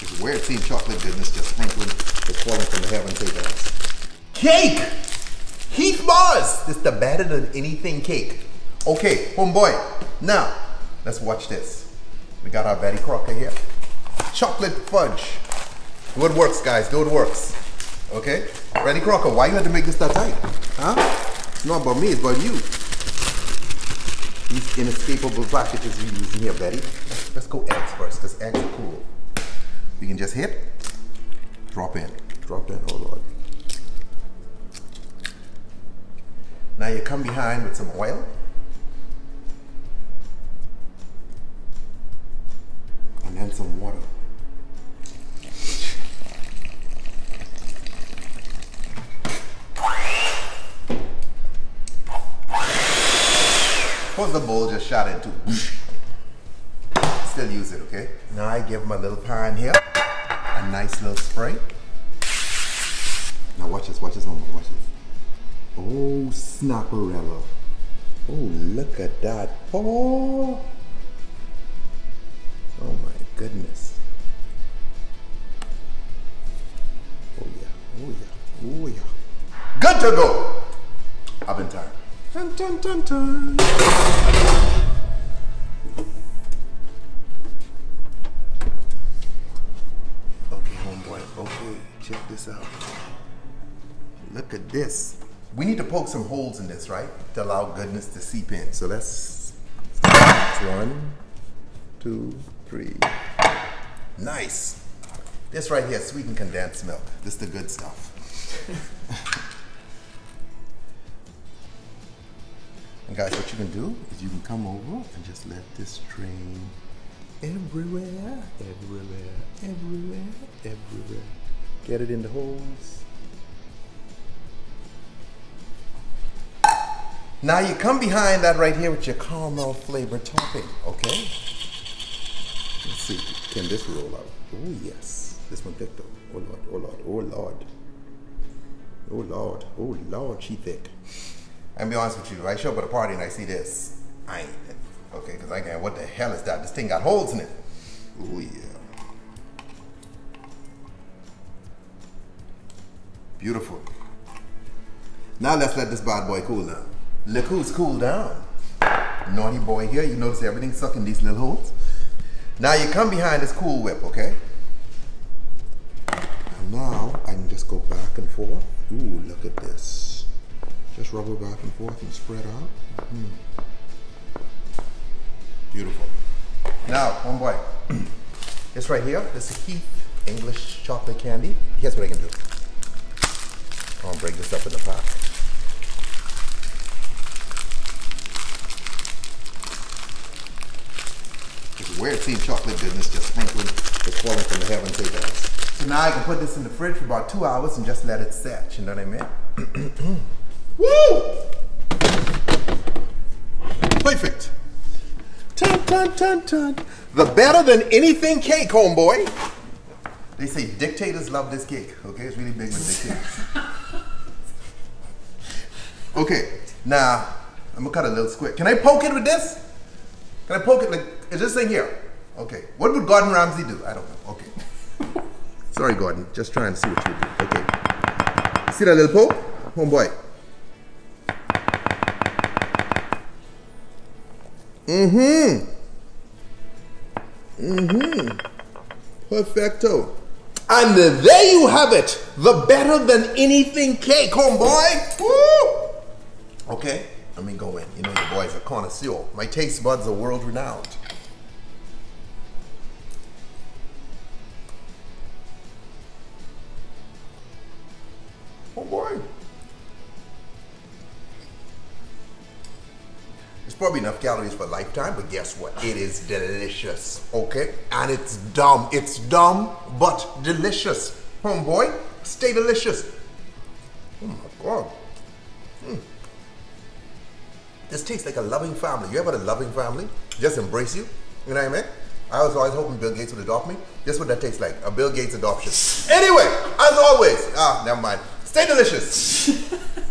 It's weird seeing chocolate goodness just sprinkling, just falling from the heavens above. Cake! Heath Bars! This the better than anything cake. Okay, homeboy. Now, let's watch this. We got our Betty Crocker here. Chocolate fudge. It works, guys. It works. Okay? Betty Crocker, why you had to make this that tight? Huh? It's not about me, it's about you. These inescapable packages you using here, Betty. Let's, let's go eggs first, because eggs are cool. You can just hit, drop in, drop in, oh Lord. Now you come behind with some oil. And then some water. What's the bowl just shot into? Still use it, okay? Now I give my little pan here a nice little spray. Now watch this, watch this, mama, watch this. Oh, snapperella. Oh, look at that. Oh. Oh my goodness. Oh yeah, oh yeah, oh yeah. Good to go. Oven time. Dun, dun, dun, dun. Homeboy. Okay, check this out. Look at this. We need to poke some holes in this, right? To allow goodness to seep in. So let's one, two, three. Nice. This right here, sweetened condensed milk. This is the good stuff. and guys, what you can do is you can come over and just let this drain everywhere, everywhere, everywhere, everywhere. Get it in the holes. Now you come behind that right here with your caramel flavored topping, okay? Let's see, can this roll out? Oh yes, this one thick though. Oh Lord, oh Lord, oh Lord. Oh Lord, oh Lord, she thick. And be honest with you, if I show up at a party and I see this, I ain't. Okay, because I can't, what the hell is that? This thing got holes in it. Oh yeah. Beautiful. Now let's let this bad boy cool down. Look who's cool down. Naughty boy here. You notice everything sucking these little holes. Now you come behind this cool whip, okay? And now I can just go back and forth. Ooh, look at this. Just rub it back and forth and spread out. Mm. Beautiful. Now, one boy. this right here, this is Heath English chocolate candy. Here's what I can do. I'll break this up in the pot. It's weird seeing chocolate goodness just sprinkling, just falling from the heavens above. So now I can put this in the fridge for about two hours and just let it set. You know what I mean? Woo! Perfect. Dun, dun, dun. The better than anything cake, homeboy. They say dictators love this cake. Okay, it's really big with dictators. okay, now I'm gonna cut a little square. Can I poke it with this? Can I poke it like is this thing here? Okay. What would Gordon Ramsay do? I don't know. Okay. Sorry, Gordon. Just trying to see what you do. Okay. See that little poke? Homeboy. Mm-hmm. Mm-hmm. Perfecto. And there you have it. The better than anything cake, homeboy. Woo! Okay, let me go in. You know your boy's a connoisseur. My taste buds are world renowned. Oh probably enough calories for a lifetime, but guess what? It is delicious, okay? And it's dumb. It's dumb, but delicious. Homeboy, stay delicious. Oh my God. Mm. This tastes like a loving family. You ever had a loving family? Just embrace you? You know what I mean? I was always hoping Bill Gates would adopt me. Guess what that tastes like? A Bill Gates adoption. Anyway, as always, ah, never mind. Stay delicious.